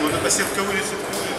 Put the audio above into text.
Вот эта сетка вылезет.